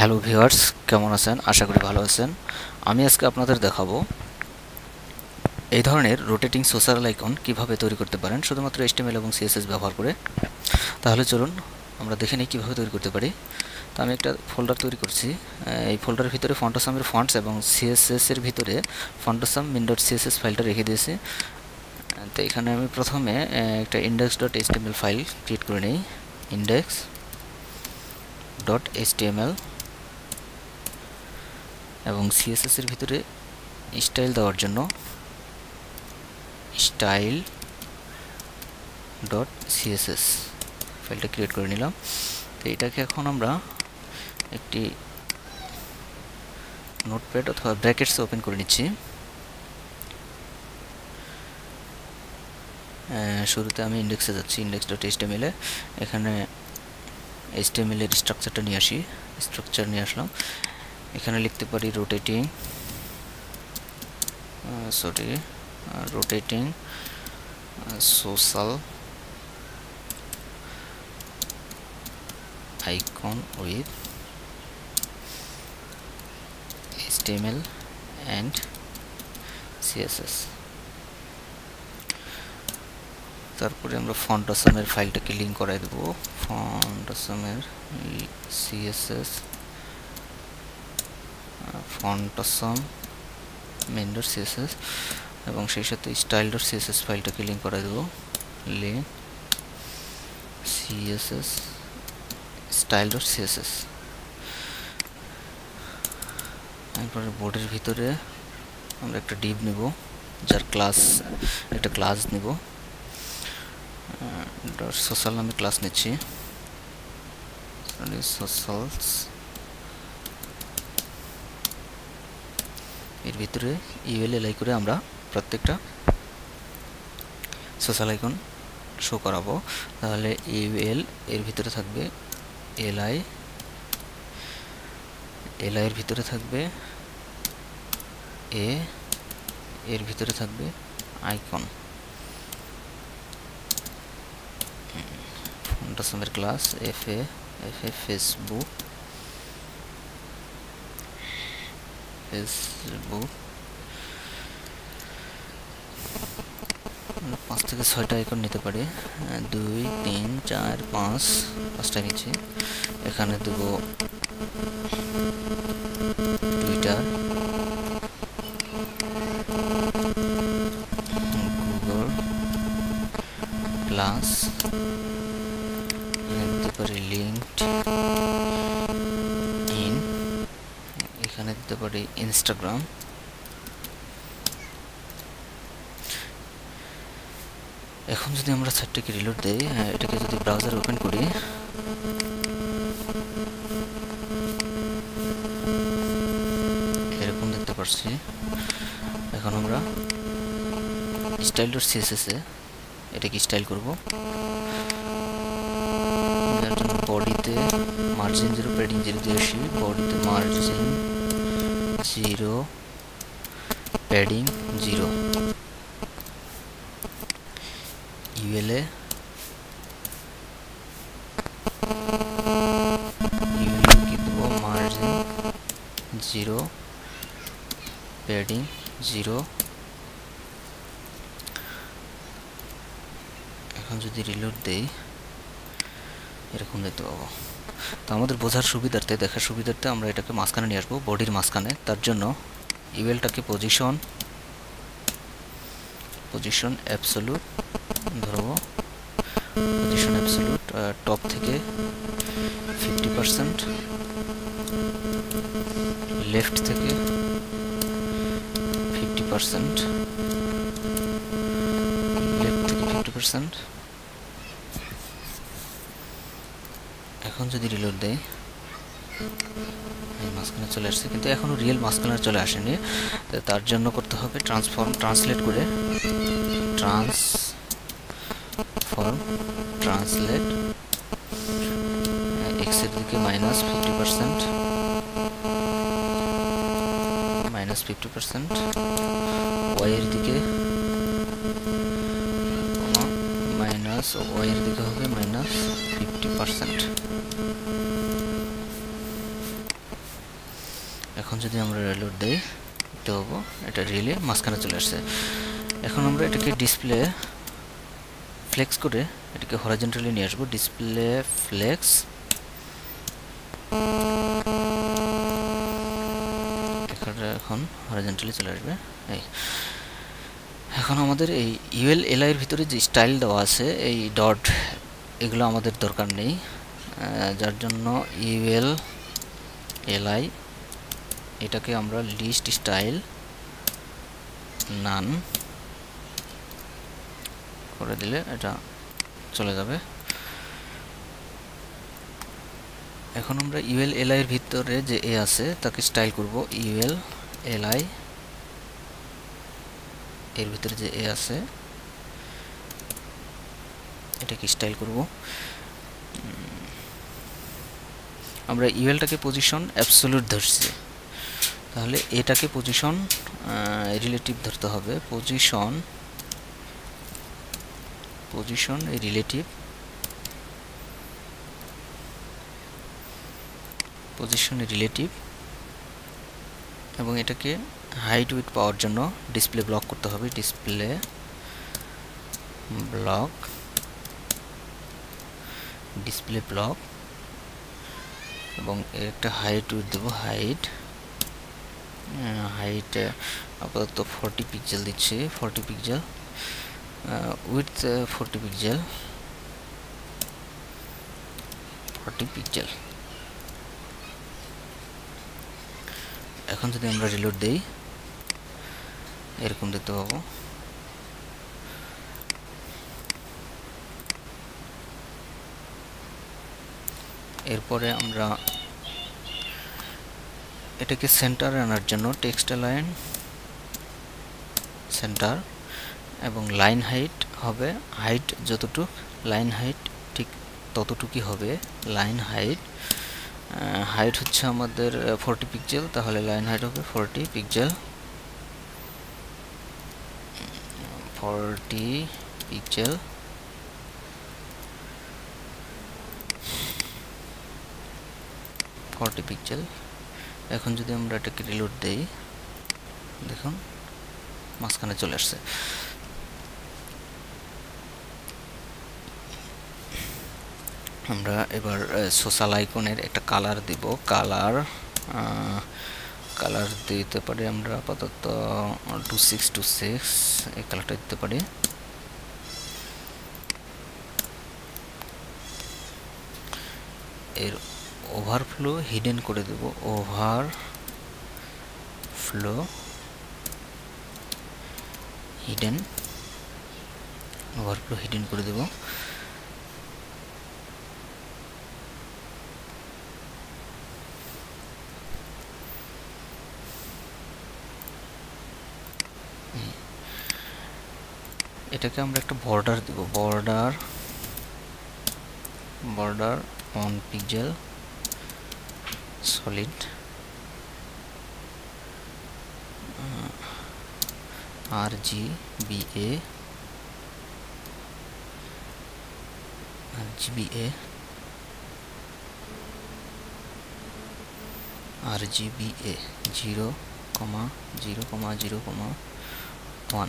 Hello viewers, কেমন আছেন? আশা করি ভালো আছেন। আমি আজকে আপনাদের দেখাবো এই ধরনের রোটেটিং সোশ্যাল আইকন কীভাবে তৈরি করতে পারেন, শুধুমাত্র এইচটিএমএল এবং সিএসএস ব্যবহার করে। তাহলে চলুন আমরা দেখে নিই কীভাবে তৈরি করতে পারি। তো আমি একটা ফোল্ডার তৈরি করছি। এই ফোল্ডারের ভিতরে ফন্টোসামের ফন্টস এবং সিএসএস এর ভিতরে ফন্টোসাম মিন ডট সিএসএস ফাইলটা রেখে দিয়েছি। তো এখানে আমি প্রথমে একটা index dot HTML file create করে নিই। ইন্ডেক্স ডট এইচটিএমএল এবং সিএসএস এর ভিতরে স্টাইল দেওয়ার জন্য স্টাইল ডট সিএসএস ফাইলটা ক্রিয়েট করে নিলাম। তো এটাকে এখন আমরা একটি নোটপ্যাড অথবা ব্র্যাকেটস ওপেন করে নিচ্ছি। শুরুতে আমি ইন্ডেক্সে যাচ্ছি ইন্ডেক্স ডট এইচটিএমএল এখানে এইচটিএমএল এর স্ট্রাকচারটা নিয়ে আসি স্ট্রাকচার নিয়ে আসলাম। এখানে লিখতে পারি rotating sorry rotating social icon with HTML and CSS. তারপরে আমরা ফন্ট ফাইলটাকে লিঙ্ক করাই দেব। ফন্ট আসামের CSS font awesome min dot CSS এবং সেই সাথে স্টাইল ডট সিএসএস ফাইলটাকে লিঙ্ক করে দেব। Link CSS style dot CSS তারপরে বোর্ডের ভিতরে আমরা একটা ডিপ নেব, যার ক্লাস একটা ক্লাস নেব। সোশ্যাল নামে ক্লাস নিচ্ছি। সোশ্যালস এর ভিতরে ইউএল এলাই করে আমরা প্রত্যেকটা সোশ্যাল আইকন শো করাবো। তাহলে ইউএল এর ভিতরে থাকবে এলআই এলআই এর ভিতরে থাকবে এ এর ভিতরে থাকবে icon ফন্টাসমের class F A F A Facebook Facebook পাঁচ থেকে ছয়টা আইকন নিতে পারি। দুই, তিন, চার, পাঁচ, পাঁচটা নিচ্ছি। এখানে দেবো টুইটার গুগল প্লাস দিতে পারি লিঙ্কড দিতে পারি ইনস্টাগ্রাম এখন যদি আমরা সাইটটাকে রিলোড দেই এটাকে যদি ব্রাউজার ওপেন করি। এরকম দেখতে পাচ্ছি এখন আমরা স্টাইল ডট সিএসএস এটাকে স্টাইল করব। বডিতে মার্জিন জিরো প্যাডিং জিরো দিয়ে আসি। বডিতে মার্জিন জিরো ইউএলএ ইউএলকে দেবো মার্জিন জিরো প্যাডিং জিরো এখন যদি রিলোড দেই, এরকম দেখতে পাবো। তো আমাদের বোঝার সুবিধার্থে, দেখার সুবিধার্থে আমরা এটাকে মাঝখানে নিয়ে আসব, বডির মাঝখানে। তার জন্য ইউএলটাকে পজিশন পজিশন অ্যাবসোলুট ধরবো পজিশন অ্যাবসোলুট টপ থেকে ফিফটি পারসেন্ট লেফট থেকে ফিফটি পারসেন্ট লেফট থেকে ফিফটি পারসেন্ট এখন যদি রিলোড দেয় মাঝখানে চলে আসছে, কিন্তু এখনও রিয়েল মাঝখানে চলে আসেনি। তার জন্য করতে হবে ট্রান্সফর্ম ট্রান্সলেট করে। ট্রান্স ফর্ম ট্রান্সলেট এক্সের দিকে minus fifty percent minus fifty percent ওয়াইয়ের দিকে মাইনাস ওয়াইয়ের দিকে হবে মাইনাস এখন যদি আমরা রিলোড দিই, দেখতে পাবো, এটা রিলে মাঝখানে চলে আসছে। এখন আমরা এটাকে ডিসপ্লে ফ্লেক্স করে এটাকে হরাইজেন্টালি নিয়ে আসব। ডিসপ্লে ফ্লেক্স এখানে হরাইজেন্টালি চলে আসবে। এই। এখন আমাদের এই ইউএল এলআইয়ের ভিতরে যে স্টাইল দেওয়া আছে, এই ডট এগুলো আমাদের দরকার নেই যার জন্য ইউএল, এলআই, এটাকে আমরা লিস্ট স্টাইল, নান করে দিলে এটা চলে যাবে। এখন আমরা ইউএল, এলআই এর ভিতরে যে এ আছে, তাকে স্টাইল করব। ইউএল, এলআই এর ভিতরে যে এ আছে এটাকে স্টাইল করব। আমরা ইউএলটাকে পজিশন অ্যাবসোলুট ধরছি। তাহলে এটাকে পজিশন রিলেটিভ ধরতে হবে। Position position relative position relative এবং এটাকে হাইট উইথ পাওয়ার জন্য ডিসপ্লে ব্লক করতে হবে। ডিসপ্লে ব্লক ডিসপ্লে ব্লক এবং একটা হাইট উইথ দেবো হাইট হাইট আপাতত ফর্টি পিক্সেল দিচ্ছি forty pixel width forty pixel forty pixel এখন যদি আমরা রিলোড দেই, এরকম দেখতে পাবো। এরপরে আমরা এটাকে সেন্টারে আনার জন্য টেক্সট লাইন সেন্টার এবং লাইন হাইট হবে হাইট যতটুক লাইন হাইট ঠিক ততটুকুই হবে লাইন হাইট হাইট হচ্ছে আমাদের ফোরটি পিক্সেল তাহলে লাইন হাইট হবে forty pixel forty pixel forty pixel এখন যদি আমরা এটাকে রিলোড দেই, দেখুন, মাঝখানে চলে আসছে। আমরা এবার সোশ্যাল আইকনের একটা কালার দিব। কালার কালার দিতে পারি আমরা আপাতত টু সিক্স টু সিক্স এই কালারটা দিতে পারি। এর ওভারফ্লো হিডেন করে দেব overflow hidden overflow hidden করে দেব। এটাকে আমরা একটা বর্ডার দেব border border one pixel solid uh, RGBA RGBA RGBA 0 comma 0 comma 0 comma 1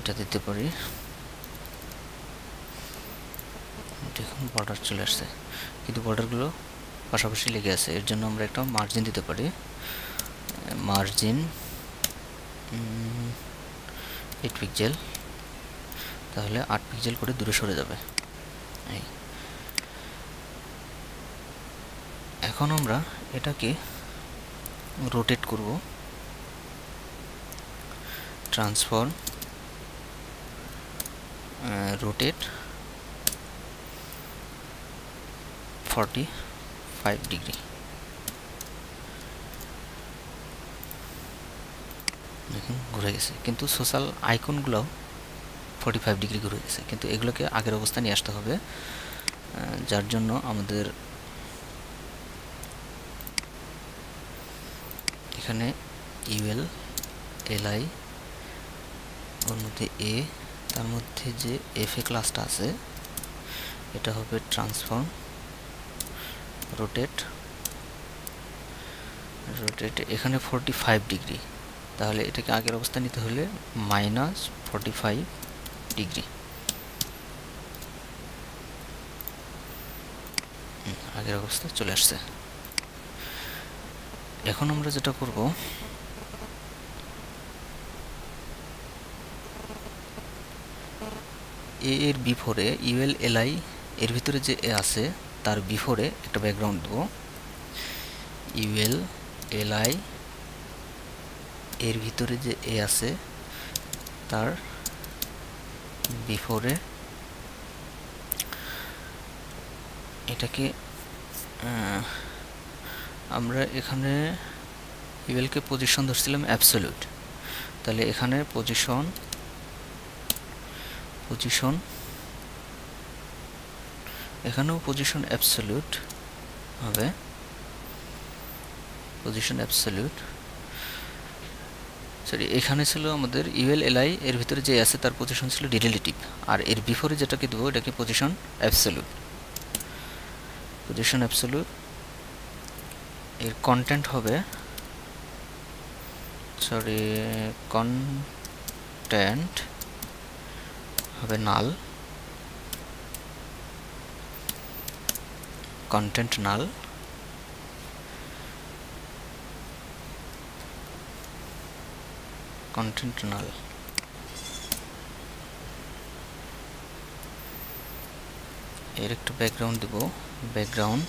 এটা দিতে পারি দেখুন বর্ডার চলে আসছে। কিন্তু বর্ডারগুলো পাশাপাশি লেগে আছে। এর জন্য আমরা একটা মার্জিন দিতে পারি। মার্জিন এইট পিক্সেল তাহলে আট পিক্সেল করে দূরে সরে যাবে। এই। এখন আমরা এটাকে রোটেট করব। Transform rotate forty five degree দেখুন, ঘুরে গেছে। কিন্তু সোশ্যাল আইকনগুলোও ফর্টি ফাইভ ডিগ্রি ঘুরে গেছে। কিন্তু এগুলোকে আগের অবস্থা নিয়ে আসতে হবে যার জন্য আমাদের এখানে ইউএল এলআই ওর মধ্যে এ তার মধ্যে যে এফ এ ক্লাসটা আছে, এটা হবে ট্রান্সফর্ম rotate রোটেট এখানে ফোরটি ফাইভ ডিগ্রি তাহলে এটাকে আগের অবস্থা নিতে হলে মাইনাস ফোরটি ফাইভ ডিগ্রি আগের অবস্থা চলে আসছে। এখন আমরা যেটা করব এ এর বিফোরে ইউএল এলআই এর ভিতরে যে এ আছে তার বিফোরে একটা ব্যাকগ্রাউন্ড দেবো। ইউএল এলআই এর ভিতরে যে এ আছে, তার বিফোরে এটাকে আমরা এখানে ইউএলকে পজিশন ধরছিলাম অ্যাবসোলিউট তাহলে এখানে পজিশন পজিশন এখানেও পজিশন অ্যাবসোলিউট হবে। পজিশন অ্যাবসোলিউট সরি এখানে ছিল আমাদের ইউএল এলআই এর ভিতরে যে আছে তার পজিশন ছিল রিলেটিভ আর এর বিফোরে যেটাকে দেবো, এটাকে পজিশন অ্যাবসোলিউট পজিশন অ্যাবসোলিউট এর কন্টেন্ট হবে সরি কন্টেন্ট হবে null content null content null. এর একটু ব্যাকগ্রাউন্ড দেব। Background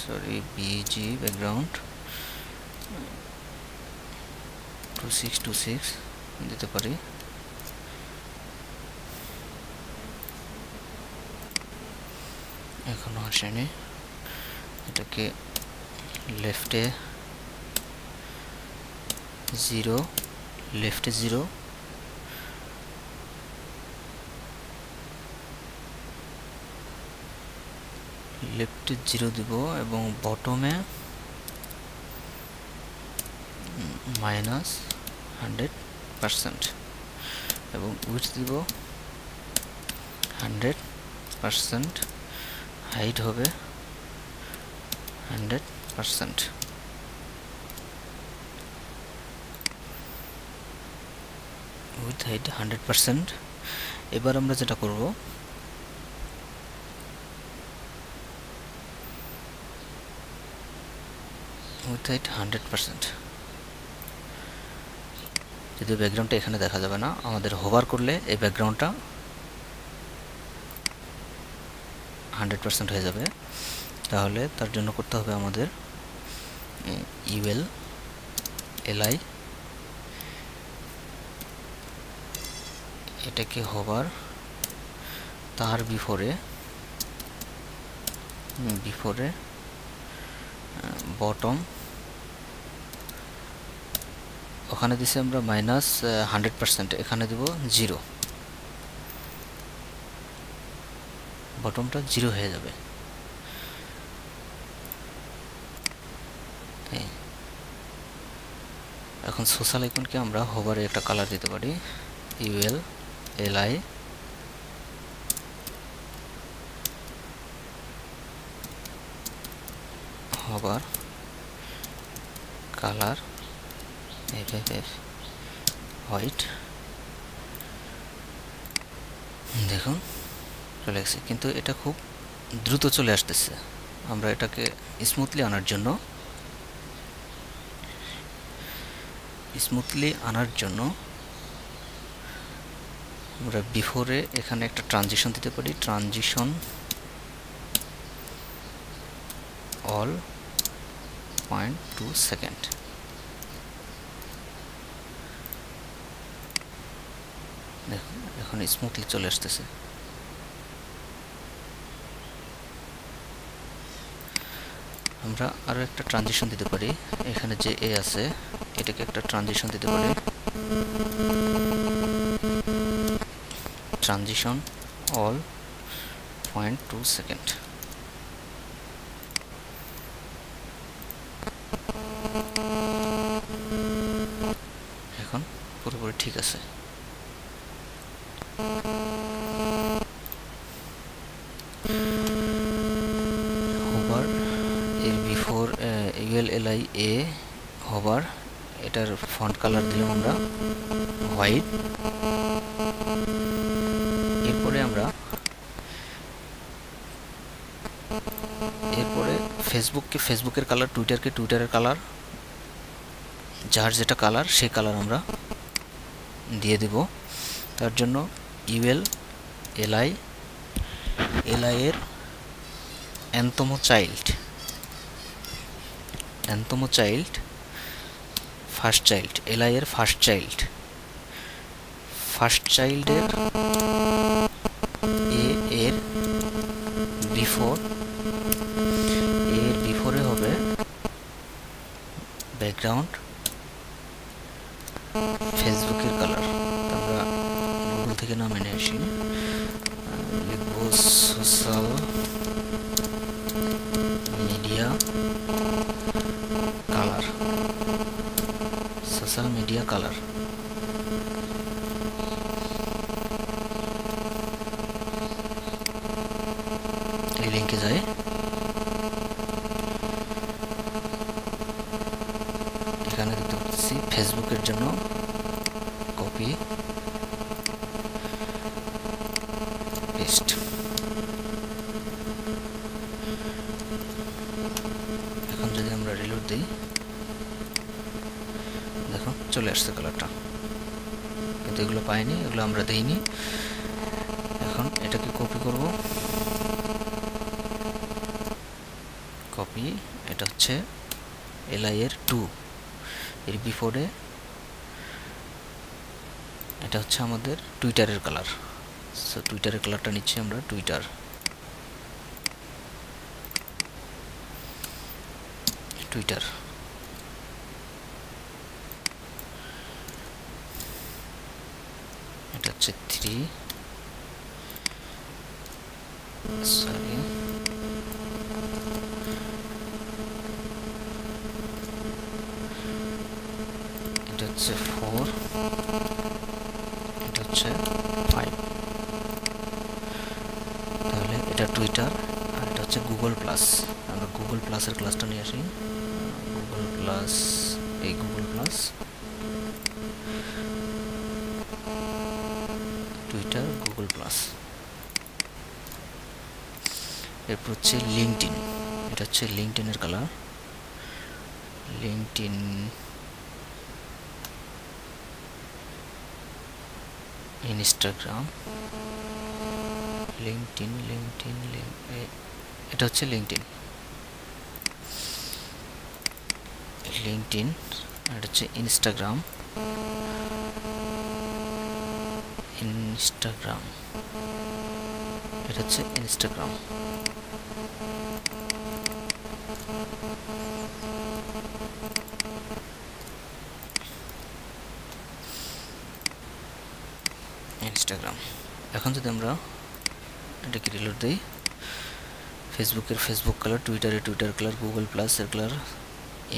sorry BG background two six two six দিতে পারি। এখনও আসেনি। এটাকে লেফটে জিরো লেফটে জিরো লেফটে জিরো দিব এবং বটমে মাইনাস হান্ড্রেড পারসেন্ট এবং উইথ দিব হান্ড্রেড পারসেন্ট হাইট হবে hundred percent. Width height hundred percent. এবার আমরা যেটা করব উইথ হাইট হান্ড্রেড পারসেন্ট। যদিও ব্যাকগ্রাউন্ডটা এখানে দেখা যাবে না, আমাদের হোভার করলে এই ব্যাকগ্রাউন্ডটা হান্ড্রেড পারসেন্ট হয়ে যাবে। তাহলে তার জন্য করতে হবে আমাদের ইউএল এলআই এটাকে হবার তার বিফোরে বিফোরে বটম ওখানে দিছি আমরা মাইনাস হান্ড্রেড পার্সেন্ট এখানে দেব জিরো বটমটা জিরো হয়ে যাবে। এখন সোশ্যাল আইকনকে আমরা হোভারে একটা কালার দিতে পারি UL LI hover colour F F F white দেখুন, চলে গেছে। কিন্তু এটা খুব দ্রুত চলে আসতেছে। আমরা এটাকে স্মুথলি আনার জন্য স্মুথলি আনার জন্য আমরা বিফোরে এখানে একটা ট্রানজিশন দিতে পারি। Transition all point two second দেখুন, এখন স্মুথলি চলে আসতেছে। আমরা আরও একটা ট্রানজিশন দিতে পারি। এখানে যে এ আছে, এটাকে একটা ট্রানজিশন দিতে পারি। Transition all point two second এখন পুরোপুরি ঠিক আছে। হোভার এর before UL L I A hover, এটার ফন্ট কালার দিলাম আমরা হোয়াইট এরপরে আমরা, এরপরে ফেসবুককে ফেসবুকের কালার টুইটারকে টুইটারের কালার যার যেটা কালার সেই কালার আমরা দিয়ে দেব। তার জন্য ইউএল এলআই এলআই এর nth child. Nth child, first child, LI এর ফার্স্ট চাইল্ড। ফার্স্ট চাইল্ডের এ এর বিফোর এর বিফোরে হবে ব্যাকগ্রাউন্ড, ফেসবুকের কালার। আমরা গুগল থেকে নামে নিয়ে আসি লিখব social media colour social media colour. এই লিঙ্কে যায় এখানে দেখতে পাচ্ছি ফেসবুকের জন্য কপি পেস্ট এখন যদি আমরা রিলোড দিই চলে আসছে কালারটা। কিন্তু এগুলো পাইনি, এগুলো আমরা দিইনি। এখন এটাকে কপি করব। কপি এটা হচ্ছে এলআই এর টু এর বিফোরে এটা হচ্ছে আমাদের টুইটারের কালার সো টুইটারের কালারটা নিচ্ছি আমরা টুইটার টুইটার হচ্ছে থ্রি সরি এটা হচ্ছে ফোর এটা হচ্ছে ফাইভ তাহলে এটা টুইটার আর এটা হচ্ছে গুগল প্লাস আমরা গুগল প্লাসের ক্লাসটা নিয়ে আসি। গুগল প্লাস এই Google plus Twitter Google plus এরপর হচ্ছে লিঙ্কডিন এটা হচ্ছে লিঙ্কডিনের colour LinkedIn Instagram LinkedIn LinkedIn এটা হচ্ছে লিঙ্কডিন লিঙ্কডিন এটা হচ্ছে ইনস্টাগ্রাম ইনস্টাগ্রাম এটা হচ্ছে ইনস্টাগ্রাম ইনস্টাগ্রাম এখন যদি আমরা এটাকে রিলোড দিই ফেসবুকের ফেসবুক কালার টুইটারের টুইটার কালার গুগল প্লাসের কালার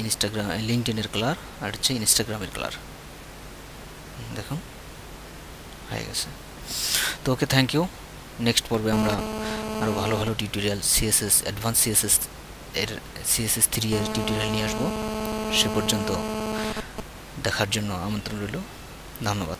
ইনস্টাগ্রাম লিঙ্কডিনের কালার আর হচ্ছে ইনস্টাগ্রামের কালার দেখুন, হয়ে গেছে। তো ওকে থ্যাংক ইউ নেক্সট পর্বে আমরা আরও ভালো ভালো টিউটোরিয়াল সিএসএস অ্যাডভান্স সিএসএস এর সিএসএস থ্রি এর টিউটোরিয়াল নিয়ে আসব। সে পর্যন্ত দেখার জন্য আমন্ত্রণ রইল। ধন্যবাদ।